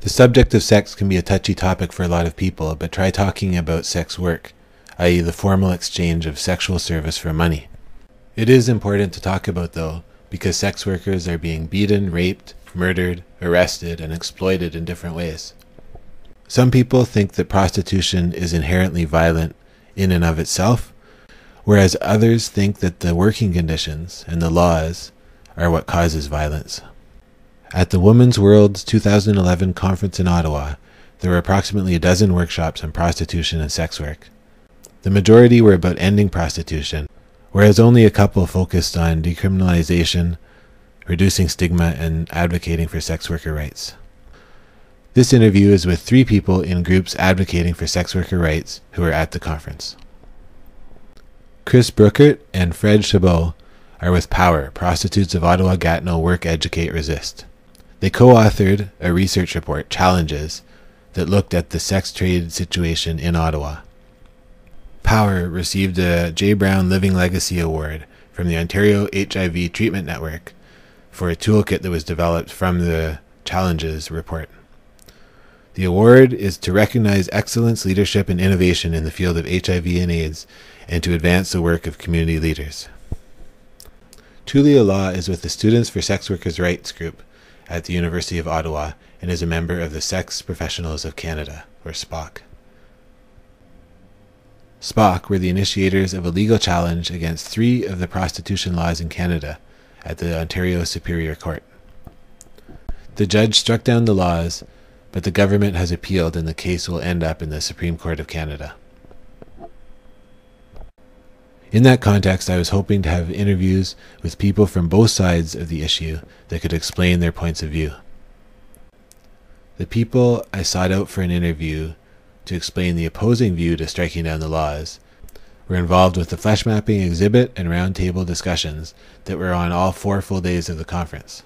The subject of sex can be a touchy topic for a lot of people, but try talking about sex work, i.e., the formal exchange of sexual service for money. It is important to talk about, though, because sex workers are being beaten, raped, murdered, arrested, and exploited in different ways. Some people think that prostitution is inherently violent in and of itself, whereas others think that the working conditions and the laws are what causes violence. At the Women's Worlds 2011 conference in Ottawa, there were approximately a dozen workshops on prostitution and sex work. The majority were about ending prostitution, whereas only a couple focused on decriminalization, reducing stigma, and advocating for sex worker rights. This interview is with three people in groups advocating for sex worker rights who were at the conference. Chris Bruckert and Fred Chabot are with Power, Prostitutes of Ottawa Gatineau Work, Educate, Resist. They co authored a research report, Challenges, that looked at the sex trade situation in Ottawa. Power received a J. Brown Living Legacy Award from the Ontario HIV Treatment Network for a toolkit that was developed from the Challenges report. The award is to recognize excellence, leadership, and innovation in the field of HIV and AIDS and to advance the work of community leaders. Tuulia Law is with the Students for Sex Workers' Rights group at the University of Ottawa and is a member of the Sex Professionals of Canada, or SPOC. SPOC were the initiators of a legal challenge against three of the prostitution laws in Canada at the Ontario Superior Court. The judge struck down the laws but the government has appealed and the case will end up in the Supreme Court of Canada. In that context, I was hoping to have interviews with people from both sides of the issue that could explain their points of view. The people I sought out for an interview to explain the opposing view to striking down the laws were involved with the flesh mapping exhibit and roundtable discussions that were on all four full days of the conference.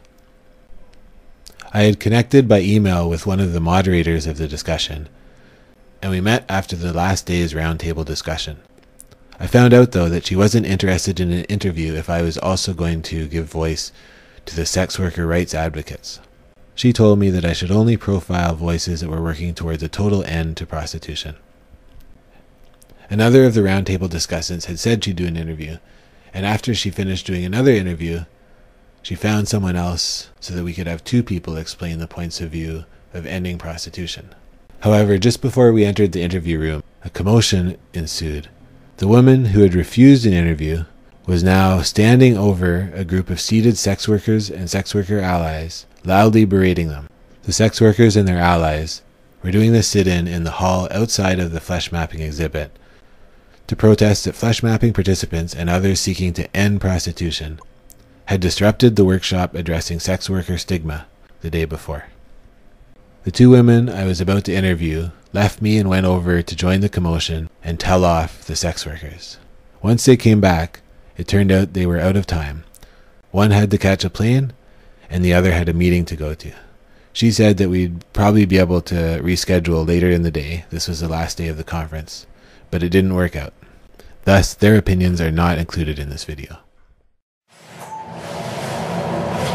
I had connected by email with one of the moderators of the discussion, and we met after the last day's roundtable discussion. I found out, though, that she wasn't interested in an interview if I was also going to give voice to the sex worker rights advocates. She told me that I should only profile voices that were working towards a total end to prostitution. Another of the roundtable discussants had said she'd do an interview, and after she finished doing another interview, she found someone else so that we could have two people explain the points of view of ending prostitution. However, just before we entered the interview room, a commotion ensued. The woman who had refused an interview was now standing over a group of seated sex workers and sex worker allies, loudly berating them. The sex workers and their allies were doing the sit in in the hall outside of the flesh mapping exhibit to protest that flesh mapping participants and others seeking to end prostitution had disrupted the workshop addressing sex worker stigma the day before. The two women I was about to interview left me and went over to join the commotion and tell off the sex workers. Once they came back, it turned out they were out of time. One had to catch a plane, and the other had a meeting to go to. She said that we'd probably be able to reschedule later in the day. This was the last day of the conference, but it didn't work out. Thus, their opinions are not included in this video.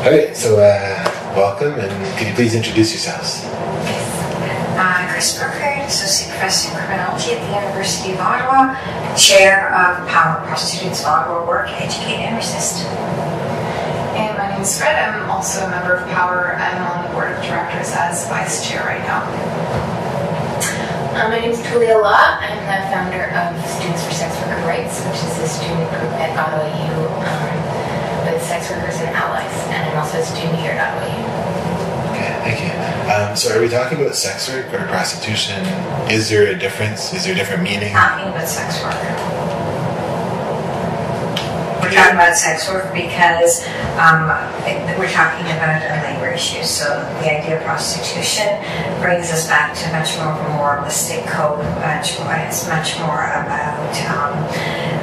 Okay, so uh, welcome, and can you please introduce yourselves? Uh, Chris Bruckert, Associate Professor in Criminology at the University of Ottawa, Chair of Power Prostitutes of Ottawa Work, Educate and Resist. And my name is Fred. I'm also a member of Power. I'm on the board of directors as vice chair right now. Uh, my name is Tuulia Law. I'm the founder of Students for Sex Worker Rights, which is a student group at Ottawa U with sex workers and allies, and I'm also a student here at Ottawa. Okay, thank you. Um, so, are we talking about sex work or prostitution? Is there a difference? Is there a different meaning? Talking about sex work. We're talking about sex work because um, we're talking about a labor issue. So the idea of prostitution brings us back to much more of a moralistic code. Much more, it's much more about um,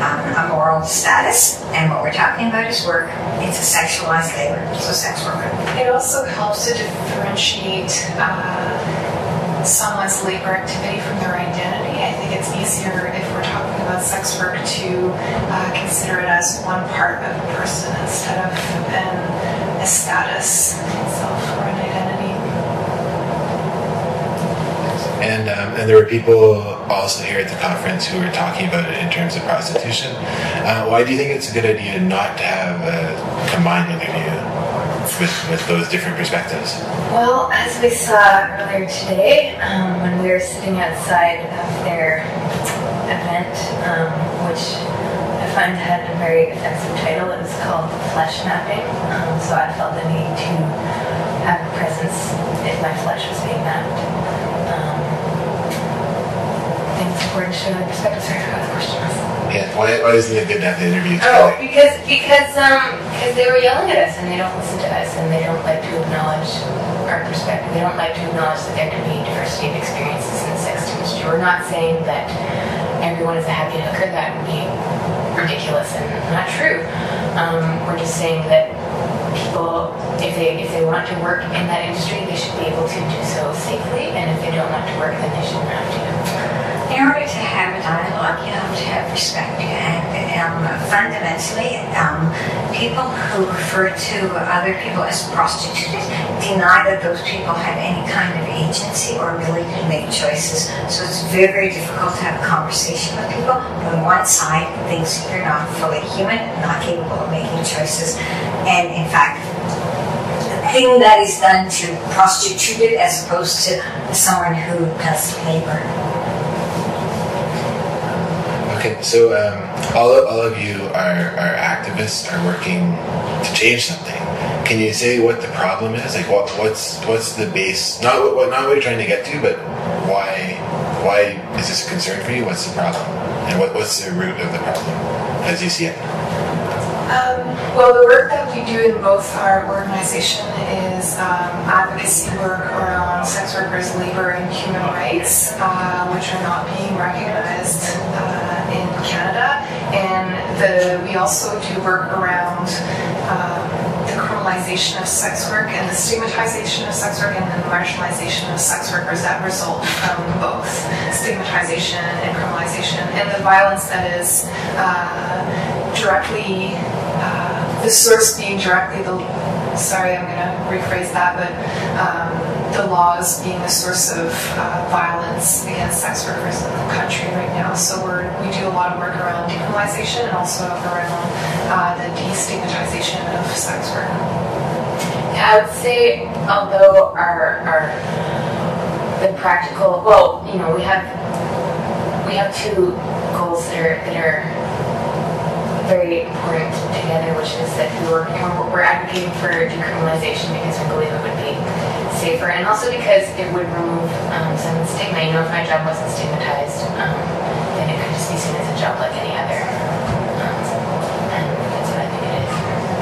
um, a moral status. And what we're talking about is work. It's a sexualized labor, so sex work. It also helps to differentiate uh, someone's labor activity from their identity. I think it's easier if we're talking about sex work to uh, consider it as one part of a person instead of an, a status itself or an identity. and um, and there were people also here at the conference who were talking about it in terms of prostitution. Uh, why do you think it's a good idea not to have a combined interview with, with those different perspectives? Well, as we saw earlier today, um, when we were sitting outside of their event, um, which I find had a very offensive title, it was called Flesh Mapping. Um, so I felt the need to have a presence if my flesh was being mapped. Um, I to show the perspective. Sorry, I forgot the question was. Yeah, why, why isn't it good to have the interview Oh, because because um because they were yelling at us and they don't listen to us and they don't like to acknowledge our perspective. They don't like to acknowledge that there can be diversity of experiences in the sex industry. We're not saying that everyone is a happy hooker. That would be ridiculous and not true. Um, we're just saying that people, if they if they want to work in that industry, they should be able to do so safely. And if they don't want to work, then they shouldn't have to. In order to have a dialogue, you have to have respect. And um, fundamentally, um, people who refer to other people as prostitutes deny that those people have any kind of agency or ability to make choices. So it's very, very difficult to have a conversation with people when one side thinks you're not fully human, not capable of making choices. And in fact, the thing that is done to prostituted as opposed to someone who does labor. Okay, so um, all, of, all of you are, are activists, are working to change something. Can you say what the problem is? Like, what, what's what's the base? Not what, what not what you're trying to get to, but why why is this a concern for you? What's the problem? And what, what's the root of the problem as you see it? Um, well, the work that we do in both our organization is um, advocacy work around sex workers' labor and human rights, uh, which are not being recognized uh, Canada. And the, we also do work around um, the criminalization of sex work and the stigmatization of sex work and the marginalization of sex workers that result from both stigmatization and criminalization and the violence that is uh, directly uh, the source being directly the sorry I'm going to rephrase that but um, the laws being the source of uh, violence against sex workers in the country right now so we're, we do a lot of work around decriminalization and also around uh, the destigmatization of sex work I would say, although our, our the practical, well, you know, we have we have two goals that are that are very important together, which is that we work, we're, we're advocating for decriminalization because we believe it would be safer, and also because it would remove um, some stigma. You know, if my job wasn't stigmatized, um, then it could just be seen as a job like any other.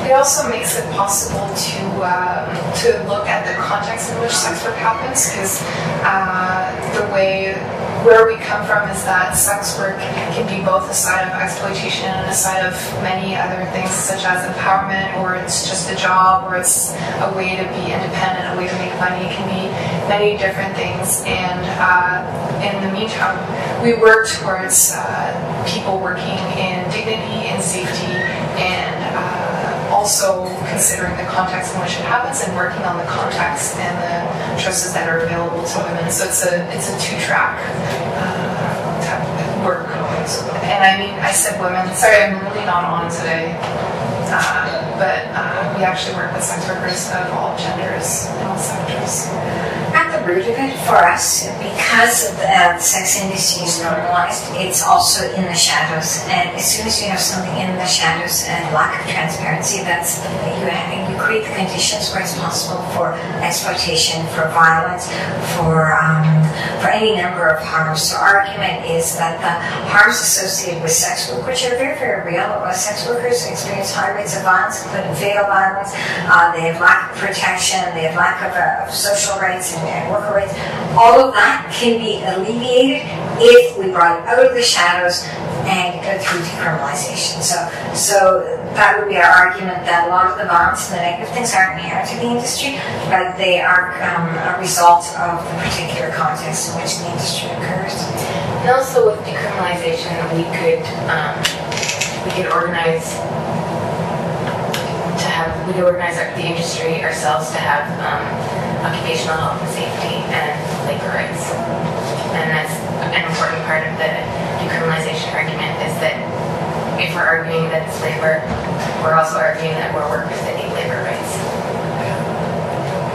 It also makes it possible to um, to look at the context in which sex work happens, because uh, the way where we come from is that sex work can be both a side of exploitation and a side of many other things, such as empowerment, or it's just a job, or it's a way to be independent, a way to make money. It can be many different things, and uh, in the meantime, we work towards uh, people working in dignity and safety and. Uh, also considering the context in which it happens and working on the context and the choices that are available to women. So it's a it's a two track uh, work. And I mean, I said women. Sorry, I'm really not on today. Uh, but uh, we actually work with sex workers of all genders and all sectors. At the root of it, for us, because the uh, sex industry is normalized, it's also in the shadows. And as soon as you have something in the shadows and lack of transparency, that's you, you create the conditions where it's possible for exploitation, for violence, for um, for any number of harms. So our argument is that the harms associated with sex work, which are very, very real, sex workers experience high of violence, including fatal violence. Uh, they have lack of protection. They have lack of, uh, of social rights and, and worker rights. All of that can be alleviated if we brought it out of the shadows and go through decriminalization. So, so that would be our argument that a lot of the violence and the negative things aren't inherent to the industry, but they are um, a result of the particular context in which the industry occurs. And also with decriminalization, we could um, we could organize we organize our, the industry ourselves to have um, occupational health and safety and labor rights. And that's an important part of the decriminalization argument is that if we're arguing that it's labor, we're also arguing that we're workers that need labor rights.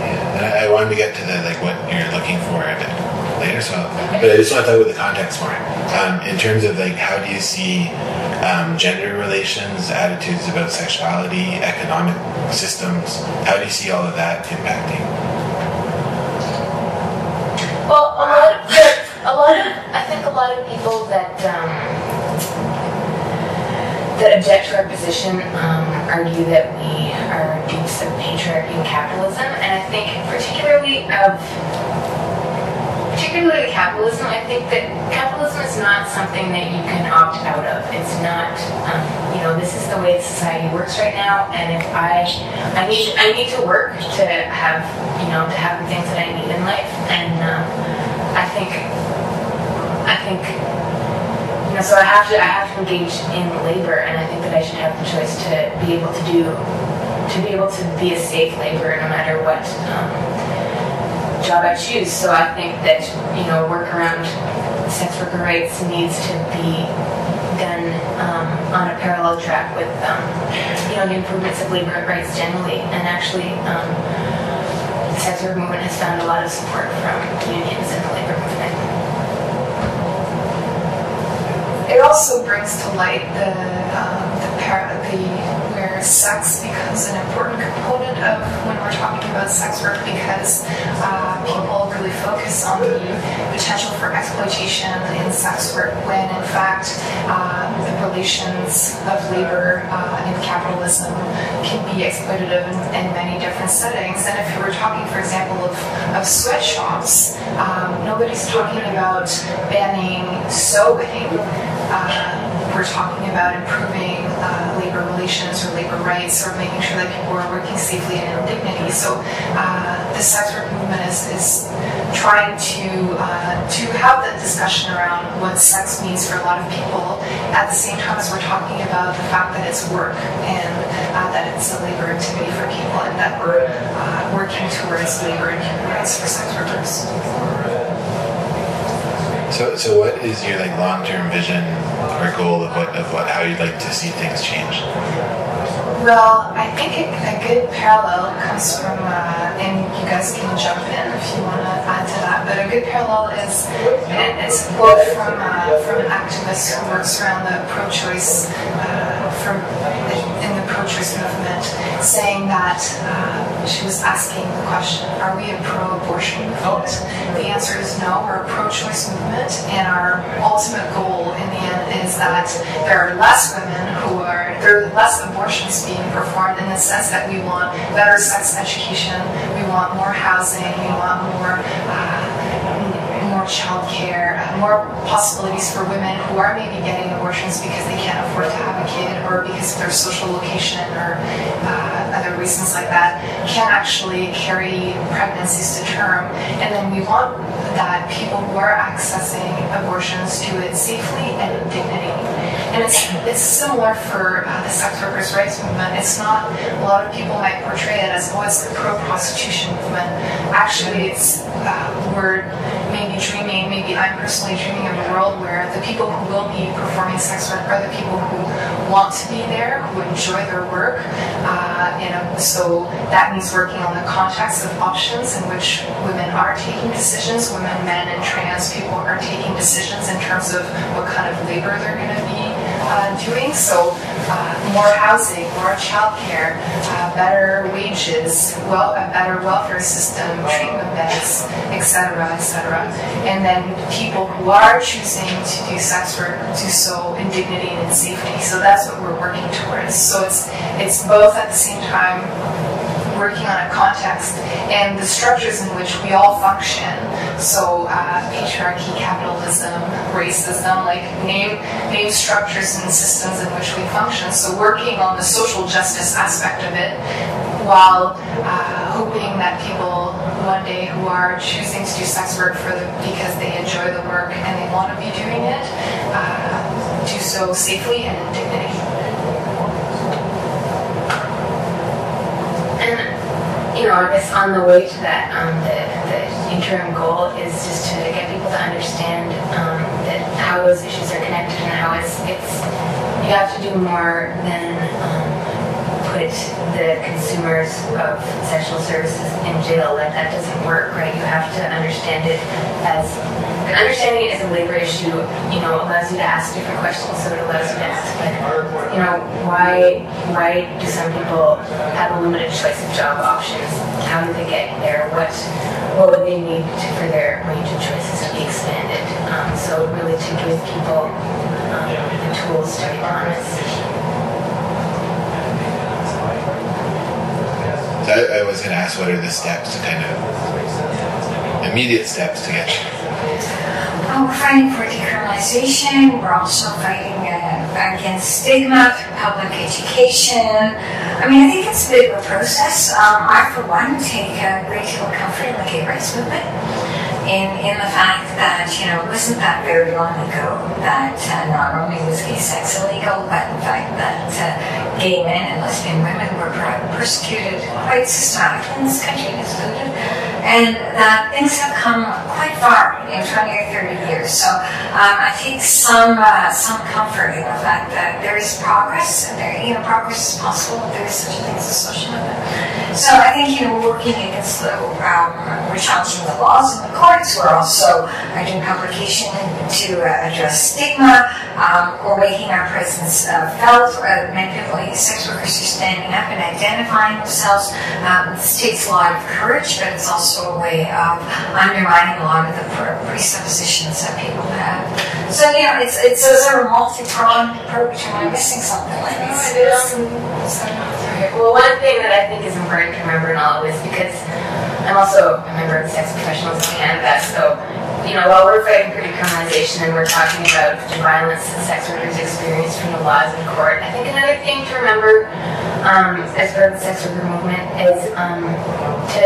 Yeah, and I, wanted to get to the like what you're looking for a bit later, so but I just want to talk about the context more. Um, in terms of like how do you see um, gender relations, attitudes about sexuality, economic systems, how do you see all of that impacting? Well, a lot of, a lot of, I think a lot of people that um, that object to our position um, argue that we are dupes of patriarchy and capitalism, and I think particularly of particularly capitalism, I think that capitalism is not something that you can opt out of. It's not, um, you know, this is the way society works right now, and if I, I need, I need to work to have, you know, to have the things that I need in life, and um, I think, I think, you know, so I have to, I have to engage in labor, and I think that I should have the choice to be able to do, to be able to be a safe laborer no matter what. Um, job I choose. So I think that, you know, work around sex worker rights needs to be done um, on a parallel track with, um, you know, the improvements of labor rights generally. And actually, um, the sex worker movement has found a lot of support from unions and the labor movement. It also brings to light the, um, the, the sex becomes an important component of when we're talking about sex work because uh, people really focus on the potential for exploitation in sex work when in fact uh, the relations of labor uh, in capitalism can be exploitative in, in, many different settings. And if we were talking, for example, of, of sweatshops, um, nobody's talking about banning sewing. Uh, we're talking about improving uh, labor relations or labor rights or making sure that people are working safely and in dignity. So uh, the sex work movement is, is trying to uh, to have that discussion around what sex means for a lot of people at the same time as we're talking about the fact that it's work and uh, that it's a labor activity for people and that we're working towards labor and human rights for sex workers. So, so what is your like long-term vision or goal of what of what how you'd like to see things change? Well, I think a, a good parallel comes from, uh, and you guys can jump in if you want to add to that. But a good parallel is it's a quote from uh, from an activist who works around the pro-choice uh, from in the pro-choice movement, saying that uh, she was asking the question, "Are we a pro-abortion movement?" The answer is no. We're a pro-choice movement, and our ultimate goal in the end is that there are less women who are there are less abortions being performed in the sense that we want better sex education, we want more housing, we want more uh, more childcare, uh, more possibilities for women who are maybe getting abortions because they can't afford to have a kid or because of their social location or uh, other reasons like that, can actually carry pregnancies to term. And then we want that people who are accessing abortions do it safely and in dignity. And it's, it's similar for uh, the sex workers' rights movement. It's not, a lot of people might portray it as, oh, it's the pro-prostitution movement. Actually, it's, uh, we're maybe dreaming, maybe I'm personally dreaming of a world where the people who will be performing sex work are the people who want to be there, who enjoy their work. Uh, and so that means working on the context of options in which women are taking decisions, women, men, and trans people are taking decisions in terms of what kind of labor they're going to be doing. So uh, more housing, more childcare, uh, better wages, well, a better welfare system, treatment beds, etc., etc. And then people who are choosing to do sex work do so in dignity and in safety. So that's what we're working towards. So it's it's both at the same time working on a context and the structures in which we all function. So uh, patriarchy, capitalism, racism, like name name structures and systems in which we function. So working on the social justice aspect of it while uh, hoping that people one day who are choosing to do sex work for the, because they enjoy the work and they want to be doing it, uh, do so safely and in dignity. You know, I guess on the way to that, um, the, the interim goal is just to get people to understand um, that how those issues are connected and how it's it's you have to do more than um, put the consumers of sexual services in jail. Like that doesn't work, right? You have to understand it as understanding it as a labor issue. You know, allows you to ask different questions. So it allows you to ask, like, you know, why why do some people have a limited choice of job options? How do they get there? What what would they need to, for their range of choices to be expanded? Um, so really to give people um, the tools to be honest. I, was going to ask, what are the steps to kind of immediate steps to get? Um, we're fighting for decriminalization. We're also fighting uh, against stigma through public education. I mean, I think it's a bit of a process. Um, I, for one, take a great deal of comfort in the gay rights movement. In, in the fact that, you know, it wasn't that very long ago that uh, not only was gay sex illegal, but in fact gay men and lesbian women were persecuted quite systematically in this country and excluded. And that things have come quite far in 20 or 30 years. So um, I take some uh, some comfort in the fact that there is progress, and there, you know, progress is possible. There is such a thing as a social movement. So I think you know we're working against the um, we're challenging the laws in the courts. We're also doing publication to uh, address stigma. Um, we're making our presence uh, felt. Uh, many people, sex workers, are standing up and identifying themselves. Um, this takes a lot of courage, but it's also a way of undermining a lot of the presuppositions that people have. So you know, it's it's a sort of multi-pronged approach. Am I missing something like this? Well, one thing that I think is important to remember in all of this, because I'm also a member of the Sex Professionals of Canada, so you know, while we're fighting for decriminalization and we're talking about the violence that sex workers experience from the laws in court, I think another thing to remember um, as part of the sex worker movement is um, to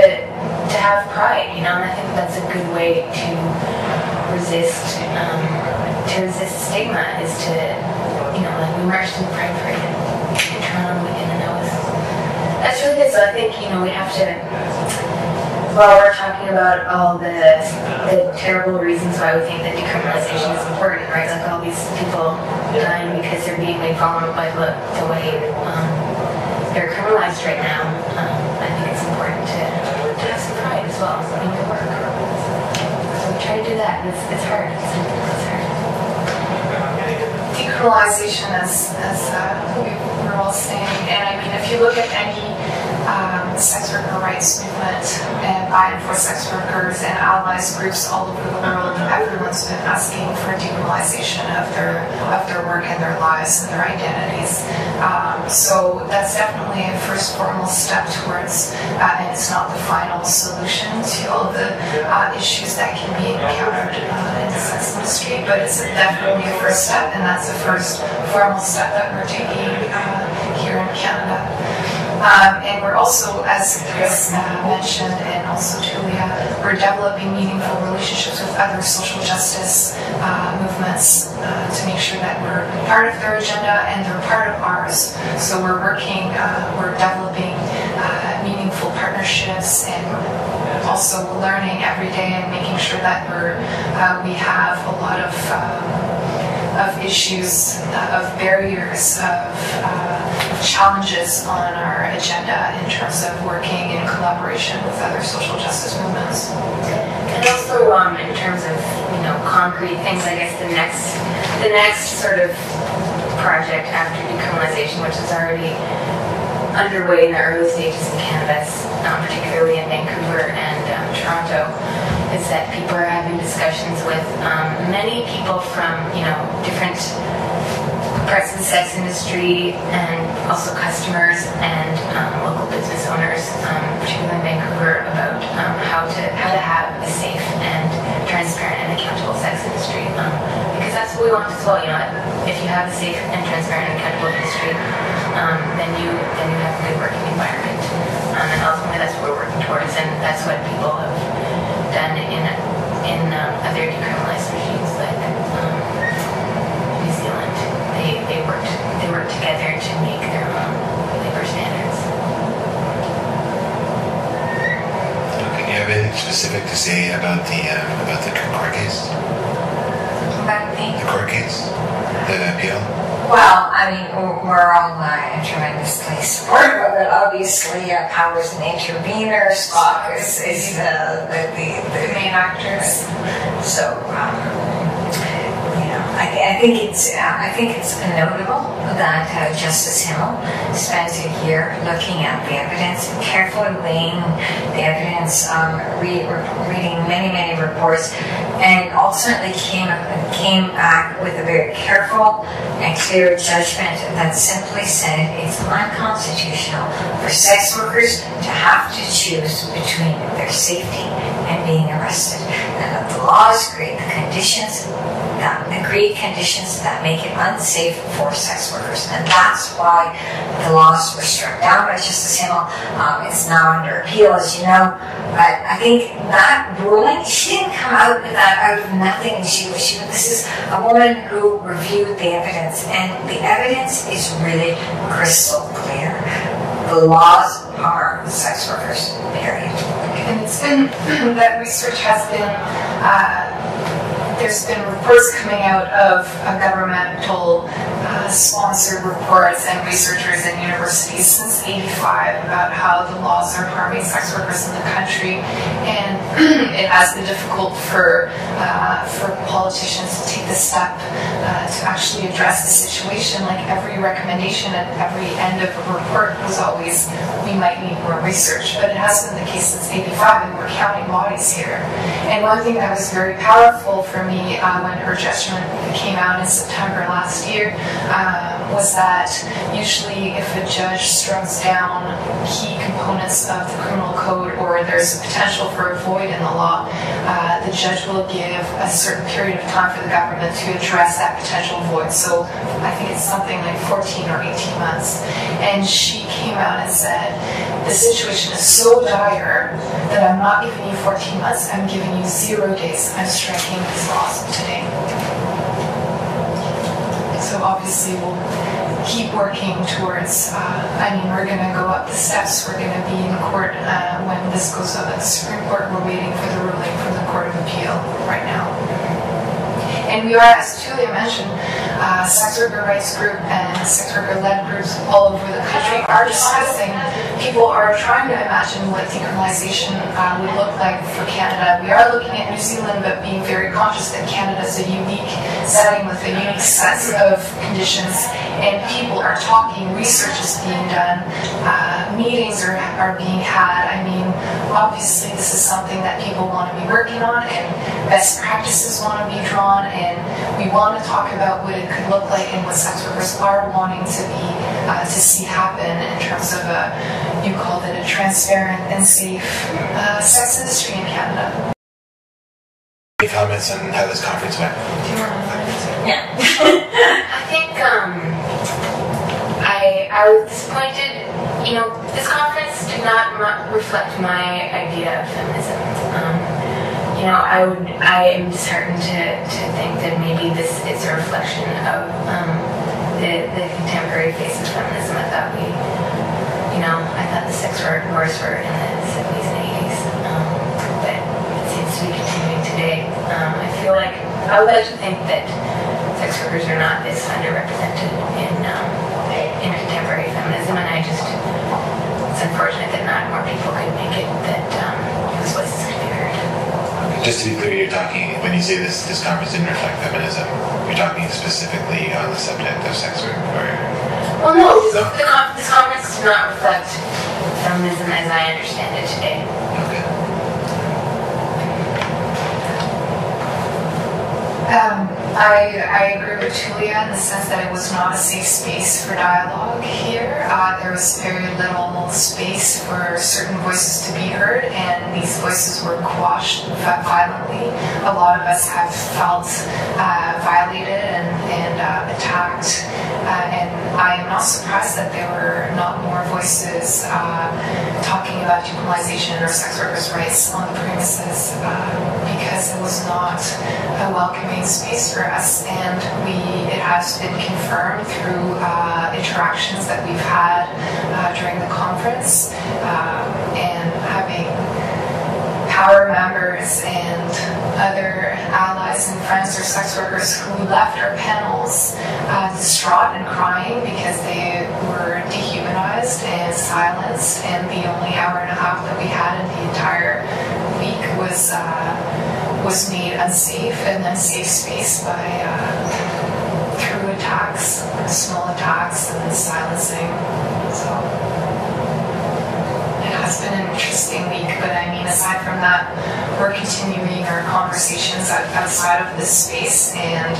to have pride, you know, and I think that's a good way to resist um, to resist stigma is to, you know, like we marched in the Pride Parade in Toronto weekend, and that was that's really good. So I think you know we have to while we're talking about all the, the terrible reasons why we think that decriminalization is important, right? Like all these people dying because they're being vulnerable by the, the way um, they're criminalized right now. Um, I think it's important to, to have some pride as well in your work. So we try to do that, and it's, it's hard. It's, it's hard. Decriminalization, as, as uh, we were all saying, and I mean, if you look at any um, sex worker rights movement and by and for sex workers and allies groups all over the world. Everyone's been asking for decriminalization of their of their work and their lives and their identities. Um, so that's definitely a first formal step towards, uh, and it's not the final solution to all the uh, issues that can be encountered uh, in the sex industry, but it's definitely a first step, and that's the first formal step that we're taking uh, here in Canada. Um, and we're also, as Chris uh, mentioned, and also Julia, we're developing meaningful relationships with other social justice uh, movements uh, to make sure that we're part of their agenda and they're part of ours. So we're working, uh, we're developing uh, meaningful partnerships and also learning every day and making sure that we're, uh, we have a lot of um, of issues, uh, of barriers, of uh, challenges on our agenda in terms of working in collaboration with other social justice movements. And also um, in terms of you know concrete things, I guess the next the next sort of project after decriminalization, which is already underway in the early stages in Canada, um, particularly in Vancouver and um, Toronto, is that people are having discussions with um, many people from, you know, different parts of the sex industry and also customers and um, local business owners, um, particularly in Vancouver, about um, how to how to have a safe and transparent and accountable sex industry. Um, because that's what we want as well. You know, if you have a safe and transparent and accountable industry, um, then you then you have a good working environment. and ultimately, that's what we're working towards, and that's what people have done in in um, other decriminalized regimes like um, New Zealand. They they worked they worked together to make their own labor standards. Okay, do you have anything specific to say about the um, about the court case? About the The court case, the appeal. Well, I mean, we're we're all uh, tremendously supportive of it. Obviously, Powers and intervener. SPOC is, is uh, the, the, The the main actors. So, um, I, think it's uh, I think it's notable that uh, Justice Himel spent a year looking at the evidence, carefully weighing the evidence, um, re- re- reading many many reports, and ultimately came came back with a very careful and clear judgment that simply said it's unconstitutional for sex workers to have to choose between their safety and being arrested, and that the laws create the conditions the create conditions that make it unsafe for sex workers, and that's why the laws were struck down by Justice Himel. Um, it's now under appeal, as you know. But I think that ruling, she didn't come out with that out of nothing. She she, this is a woman who reviewed the evidence, and the evidence is really crystal clear. The laws harm sex workers, period. And it's been, that research has been, uh, there's been reports coming out of uh, governmental uh, sponsored reports and researchers and universities since 85 about how the laws are harming sex workers in the country. And it has been difficult for, uh, for politicians to take the step uh, to actually address the situation. Like every recommendation at every end of a report was always, we might need more research. But it has been the case since 85 and we're counting bodies here. And one thing that was very powerful for me uh, when her judgment came out in September last year um, was that usually if a judge strikes down key components of the criminal code or there's a potential for a void in the law, uh, the judge will give a certain period of time for the government to address that potential void. So I think it's something like 14 or 18 months. And she came out and said, the situation is so dire that I'm not giving you 14 months, I'm giving you zero days. I'm striking these laws today. So obviously we'll keep working towards, uh, I mean, we're going to go up the steps. We're going to be in court uh, when this goes up at the Supreme Court. We're waiting for the ruling from the Court of Appeal right now. And we are, as Julia mentioned, uh, sex worker rights group and sex worker led groups all over the country are discussing. People are trying to imagine what decriminalization uh, would look like for Canada. We are looking at New Zealand, but being very conscious that Canada is a unique setting with a unique set of conditions, and people are talking. Research is being done. Uh, meetings are, are being had. I mean, obviously, this is something that people want to be working on, and best practices want to be drawn, and we want to talk about what it could look like and what sex workers are wanting to be uh, to see happen in terms of a you called it a transparent and safe uh, sex industry in Canada. Any comments on how this conference went? Do you want to Yeah. I think um, I was disappointed. You know, this conference did not reflect my idea of feminism. Um, you know, I would I am disheartened to, to think that maybe this is a reflection of um, the the contemporary face of feminism. I thought we, you know, I thought the sex wor- wars were in the 70s and 80s, um, but it seems to be continuing today. Um, I feel like I would like to think that sex workers are not this underrepresented in um, feminism, and I just it's unfortunate that not more people could make it that um, whose voices could be heard. Just to be clear, you're talking when you say this this conference didn't reflect feminism. You're talking specifically on the subject of sex work, or Well, no, this, the con- this conference does not reflect feminism as I understand it today. okay. Um, I, I agree with Julia in the sense that it was not a safe space for dialogue here. There was very little space for certain voices to be heard, and these voices were quashed violently. A lot of us have felt uh, violated and, and uh, attacked, uh, and I am not surprised that there were not more voices uh, talking about decriminalization or sex workers' rights on the premises uh, because it was not a welcoming space for us, and we it has been confirmed through uh, interactions that we've had uh, during the conference, um, and having our members and other allies and friends or sex workers who left our panels uh, distraught and crying because they were dehumanized and silenced, and the only hour and a half that we had in the entire week was uh, was made unsafe and unsafe space by uh, through attacks, small attacks, and silencing. So it has been an interesting week, but I mean, aside from that, we're continuing our conversations outside of this space and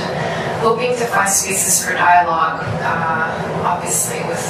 hoping to find spaces for dialogue, uh, obviously with